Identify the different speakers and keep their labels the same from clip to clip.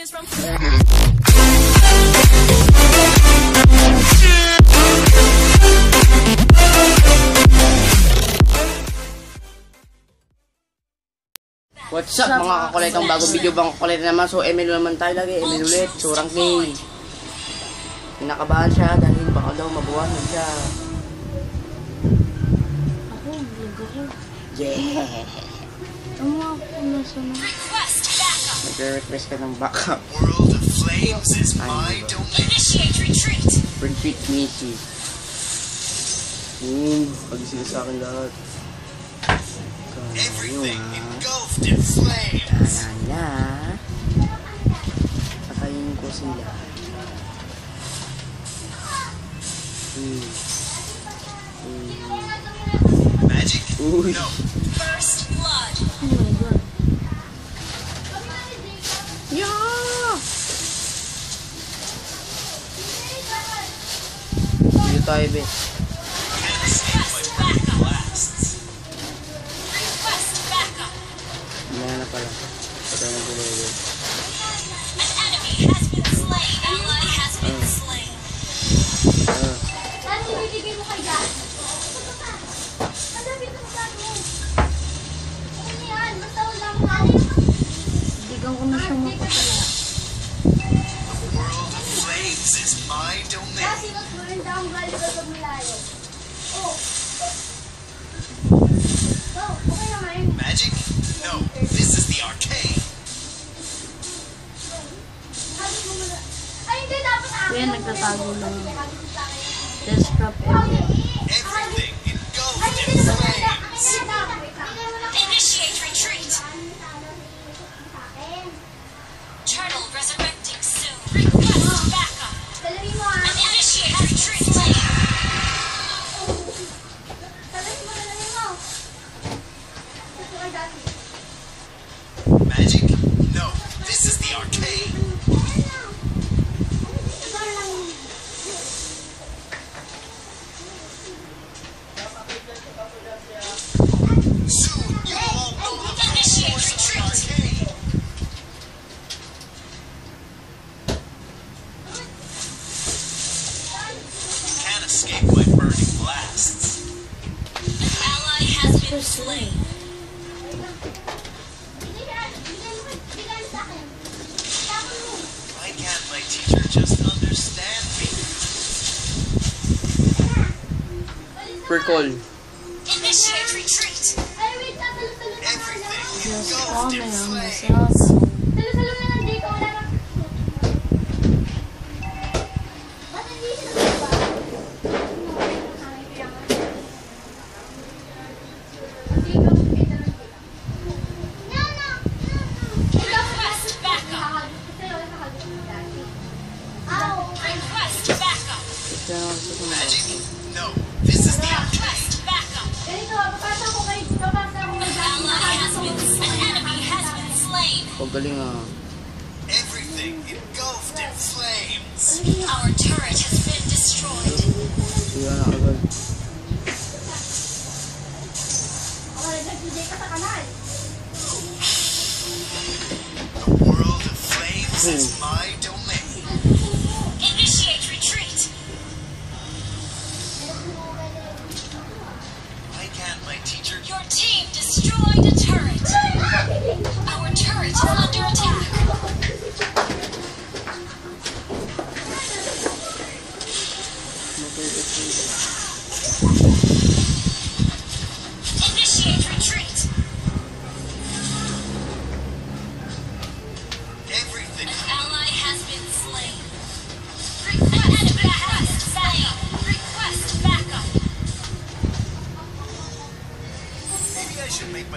Speaker 1: is from
Speaker 2: What's up mga kakulit ang bagong video bang kakulit naman. So Emil naman tayo lagi. Emil ulit. Surang gay Pinakabahan siya dahil baka daw mabuwanan siya.
Speaker 3: Ako, vlog ako.
Speaker 2: Yeah.
Speaker 3: Tama ako nasa na.
Speaker 2: Nagre-request ka ng backup
Speaker 4: World of Flames is my domain.
Speaker 1: Initiate retreat.
Speaker 2: Repeat Missy Boom Pagising sa akin lahat
Speaker 4: Everything engulfed in flames.
Speaker 2: na Patayin ko sila Hmm Hmm
Speaker 4: Magic?
Speaker 2: Uy
Speaker 4: No.
Speaker 1: First blood.
Speaker 3: Oh my god.
Speaker 2: Yeah! Dito tayo, be.
Speaker 4: Can't escape my burning blasts.
Speaker 1: Request backup.
Speaker 2: Mamaya na pala. Patay na sila, be.
Speaker 1: An enemy has been slain. Ally has been slain.
Speaker 2: Ah,
Speaker 5: Dati bibigay mo kay Dad. Ang dami ng gago. Ano yan? Basta wala mo
Speaker 3: Bigang ko na siya mapatala.
Speaker 5: Galing ka sa malayo. Oh. Go, okay naman.
Speaker 4: Magic? No. This is the arcade.
Speaker 5: Sabi mo muna. Ay, hindi dapat ako.
Speaker 3: Kuya, nagtatago lang. Desktop.
Speaker 4: Everything
Speaker 2: per call.
Speaker 1: Initiate retreat.
Speaker 5: Ay, wait, tatalo-talo na nga
Speaker 4: Everything
Speaker 5: lang.
Speaker 3: Just
Speaker 4: engulfed in
Speaker 3: kami
Speaker 1: slain.
Speaker 2: Pagaling ah.
Speaker 4: Everything engulfed in flames.
Speaker 1: Our turret has been destroyed.
Speaker 2: Siya na agad.
Speaker 5: Ako, nag-DJ ka sa kanal.
Speaker 4: The world of flames is my domain.
Speaker 1: Initiate retreat.
Speaker 4: Why can't my teacher
Speaker 1: Your team destroyed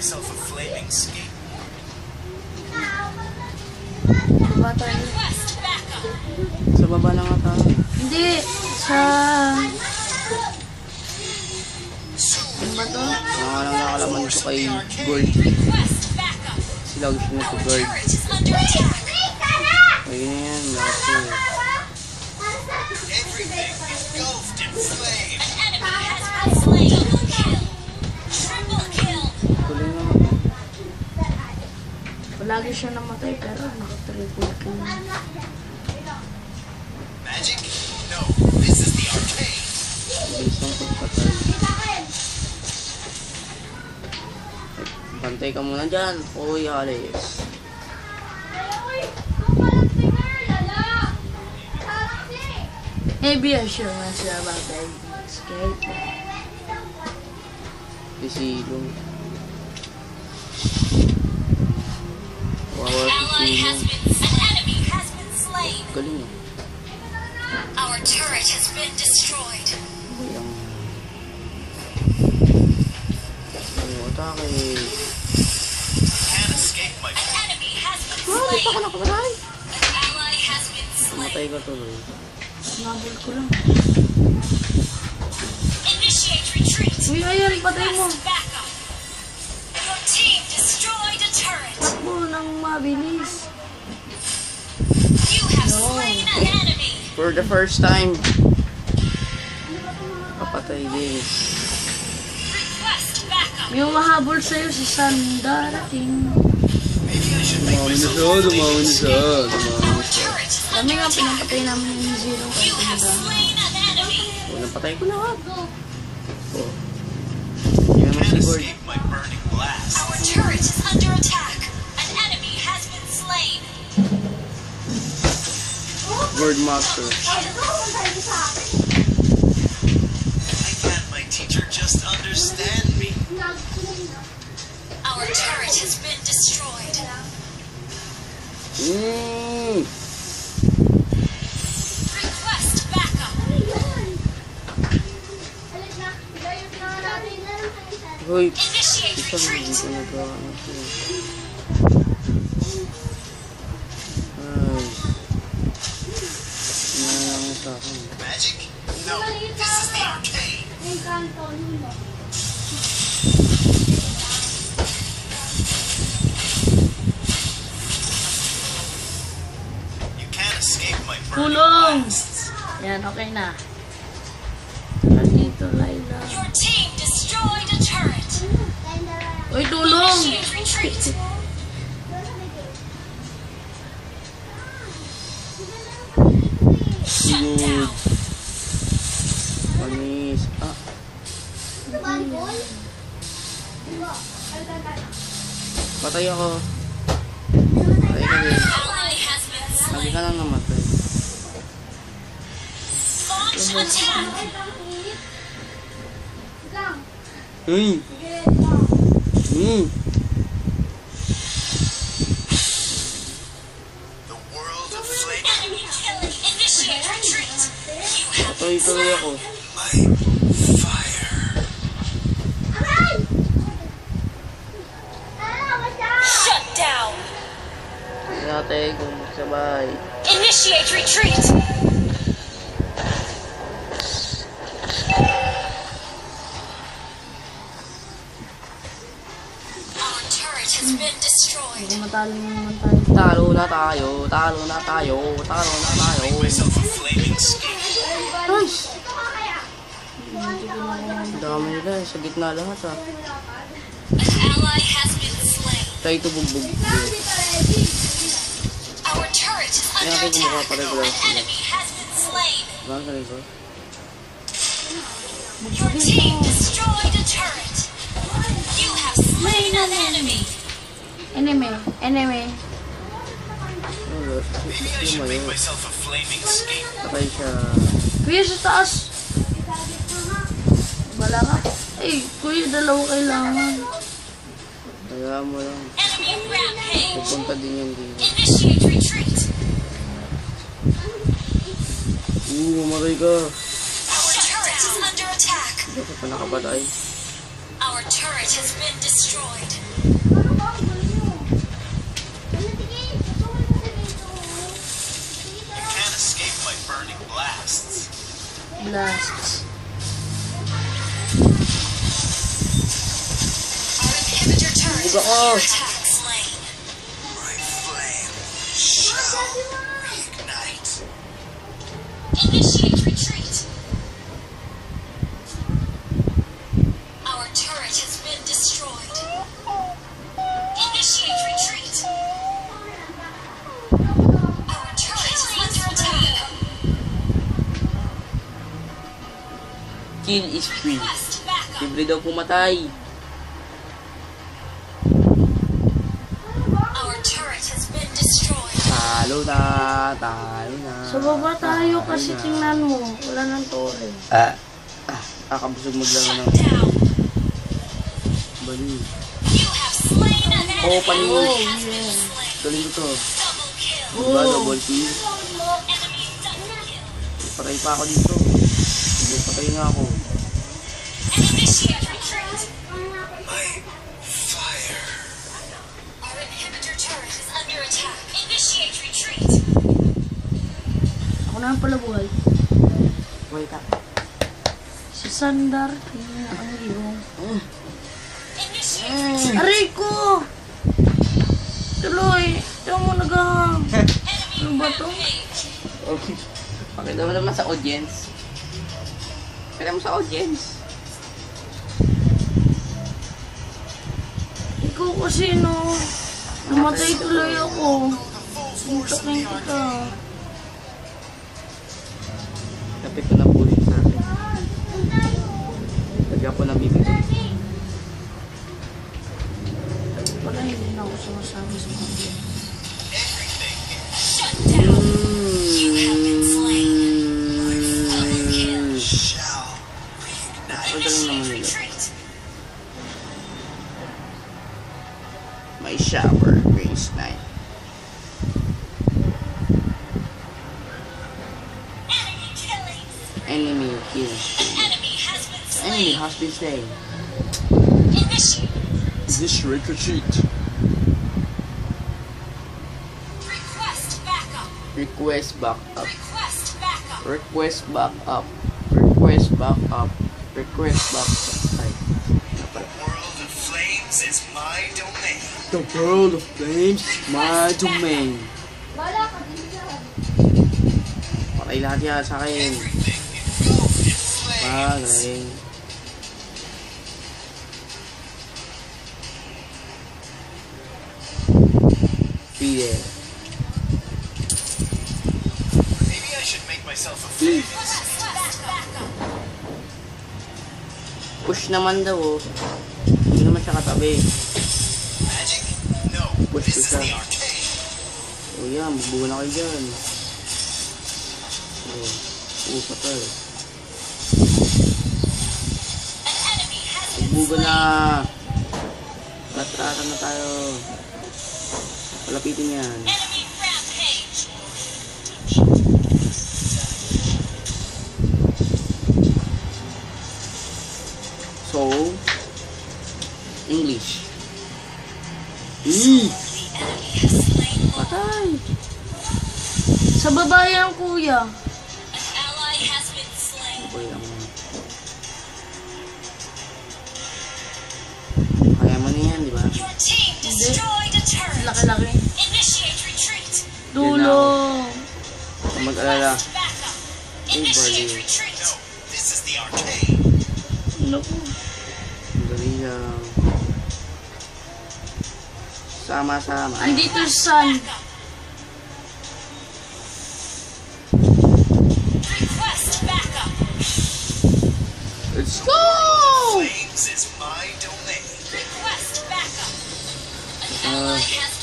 Speaker 4: myself a flaming skate.
Speaker 3: Ba tayo?
Speaker 2: Sa baba na nga tayo.
Speaker 3: Hindi! Sa... Ano ba to?
Speaker 2: Mga lang nakalaman ko kay
Speaker 1: backup.
Speaker 2: Sila gusto na to
Speaker 1: Our
Speaker 2: guard.
Speaker 1: turret is under attack.
Speaker 2: Ayun na yan. Last year.
Speaker 3: Lagi siya namatay pero naka-triple kill.
Speaker 4: Magic? No, this is the arcade.
Speaker 2: Bilis ng pagpatay. Pantay ka muna dyan. Uy, alis.
Speaker 3: Maybe I should mention about the escape.
Speaker 2: Silong. Galing.
Speaker 1: Our turret has been destroyed.
Speaker 2: Bayang. Ay, atake.
Speaker 4: Can't escape my
Speaker 1: An enemy has been
Speaker 2: Ah, di pa
Speaker 1: slain.
Speaker 2: ka nakapatay.
Speaker 1: An ally has been slain.
Speaker 2: Matay ka tuloy.
Speaker 3: Nabol ko lang.
Speaker 1: Initiate retreat.
Speaker 3: Uy, ayan, patay mo.
Speaker 1: Request
Speaker 3: Takbo nang mabilis.
Speaker 1: You have slain an enemy.
Speaker 2: For the first time. Kapatay din.
Speaker 3: Yung mahabol sa'yo si Sandarating.
Speaker 4: Maybe I should make
Speaker 2: Dumami na siya, dumami na siya, dumami na siya.
Speaker 1: under
Speaker 3: nga pinapatay namin yung zero
Speaker 1: enemy.
Speaker 2: Uy, napatay ko lahat. Oh. Hindi naman si Gord.
Speaker 4: escape my burning blast.
Speaker 1: Our turret is under attack.
Speaker 2: Gord Master.
Speaker 4: Why can't my teacher just understand me?
Speaker 1: Our turret has been destroyed.
Speaker 2: Mm.
Speaker 1: Request backup.
Speaker 2: Hoy,
Speaker 1: Initiate retreat.
Speaker 4: You can't escape my burning
Speaker 3: Tulong!
Speaker 4: blasts.
Speaker 3: Yan, okay na. Nandito, Laila.
Speaker 1: Your team destroyed a turret.
Speaker 3: Uy, tulong!
Speaker 1: Initiate retreat. Shut down.
Speaker 2: Panis. Ah, patay ako. Patay ka din.
Speaker 1: Slain.
Speaker 2: ka lang namatay.
Speaker 1: Attack.
Speaker 2: Hmm. Hmm.
Speaker 4: The world of flame.
Speaker 1: Enemy killing. Initiate retreat. You have
Speaker 2: Patay tuloy ako.
Speaker 4: My fire.
Speaker 1: shut down.
Speaker 2: Natin kung sabay.
Speaker 1: Initiate retreat.
Speaker 3: Matalo naman tayo.
Speaker 2: Talo na tayo, talo na tayo, talo na tayo. Ay! Dami nila, sa gitna lahat ah.
Speaker 1: An ally has been slain.
Speaker 2: Try to bugbog. Likod?
Speaker 1: Your team destroyed a turret. You have slain an enemy.
Speaker 3: Enemy, enemy.
Speaker 2: Patay siya.
Speaker 3: Kuya, sa taas. Wala ka. Ay, kuya, dalawa kailangan.
Speaker 2: Kaya mo lang. Pupunta din yan dito.
Speaker 1: Initiate retreat.
Speaker 2: Oo, mamatay ka.
Speaker 1: Our turret is under attack.
Speaker 2: Hindi ka pa nakapatay.
Speaker 1: Our turret has been destroyed.
Speaker 4: You can't escape my burning blasts.
Speaker 3: Blasts.
Speaker 1: Our inhibitor turret is under attack
Speaker 2: kill is free. Libre daw pumatay. Talo na, talo na.
Speaker 3: Sa baba tayo kasi
Speaker 2: na.
Speaker 3: tingnan mo. Wala nang tore.
Speaker 2: Ah, ah, kakabusog maglaro ng
Speaker 1: down.
Speaker 2: bali. Oh, panin
Speaker 1: been slain.
Speaker 2: Galing ko to.
Speaker 1: Double kill.
Speaker 2: Diba, double kill.
Speaker 1: Enemy double kill.
Speaker 2: Patay pa ako dito. Patay nga ako.
Speaker 3: Ako na pala buhay.
Speaker 2: Wait up.
Speaker 3: Si Sandar. Yun ang iyong.
Speaker 1: Initiate
Speaker 3: Aray ko! Tuloy! Diyan mo nagahang. Ano ba to?
Speaker 2: Pakita mo naman sa audience. Pakita mo sa audience.
Speaker 3: Ikaw kasi no. Namatay tuloy ako. Sintakin kita.
Speaker 2: Kapit ko na po yun sa akin. Lagyan ko na bibig.
Speaker 3: Pala hindi na ako sumasabi sa mga
Speaker 2: May shower, Grace Night.
Speaker 1: Enemy killing.
Speaker 2: Enemy kill.
Speaker 1: Enemy has been
Speaker 2: Enemy
Speaker 1: slain.
Speaker 2: has been slain.
Speaker 1: Initiate.
Speaker 2: This retreat.
Speaker 1: Request backup.
Speaker 2: Request back up.
Speaker 1: Request backup.
Speaker 2: Request back up. Request back up. Request back up. Ay.
Speaker 4: The world of flames is my domain.
Speaker 2: The world of flames, my domain.
Speaker 5: Wala ka din dyan.
Speaker 2: Patay lahat yan sa akin.
Speaker 4: Everything engulfed in flames.
Speaker 2: Magaling. Pide.
Speaker 4: Maybe I should make myself a flame.
Speaker 1: Request backup.
Speaker 2: Push naman daw oh. Naman siya katabi.
Speaker 4: Magic? No.
Speaker 2: Push
Speaker 4: This is the arcade.
Speaker 2: O yan, magbuo na kayo dyan. O, o patay.
Speaker 1: An enemy has been
Speaker 2: Magbuo na. Latratan na tayo. Palapitin yan.
Speaker 1: Enemy
Speaker 4: No. This is the arcade.
Speaker 3: Naku.
Speaker 2: Ang dali lang. Sama-sama.
Speaker 3: Andito si San.
Speaker 1: Request backup.
Speaker 2: Let's go!
Speaker 4: Flames is my domain.
Speaker 1: Request backup. An
Speaker 2: Uh.
Speaker 1: ally has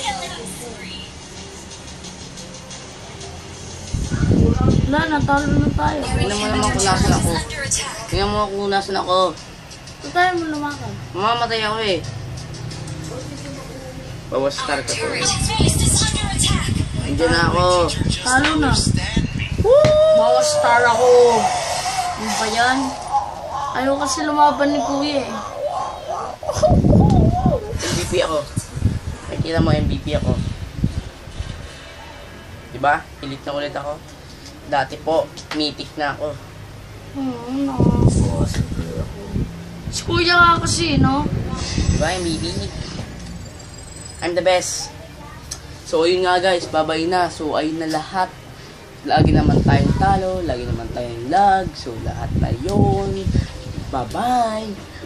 Speaker 1: Enemy killing spree.
Speaker 3: Wala, natalo na tayo.
Speaker 2: Tingnan mo naman kung nasan ako. Tingnan mo kung nasan ako.
Speaker 3: Tayo mo lumakan.
Speaker 2: Mamamatay ako eh. Bawas star ka
Speaker 1: attack.
Speaker 2: Nandiyan na ako.
Speaker 3: Talo na. Bawa star ako. Ano ba yan? Ayaw kasi lumaban ni kuya eh.
Speaker 2: MVP ako. Nakikita mo MVP ako. Diba? Elite na ulit ako. Dati po, mythic na ako.
Speaker 3: Hmm, nakakuha sa kuya ko. Si kuya nga kasi, no?
Speaker 2: Diba MVP? I'm the best. So, ayun nga guys, babay na. So, ayun na lahat. lagi naman tayong talo, lagi naman tayong lag. So, lahat na yun. Bye-bye!